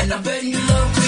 And I bet you love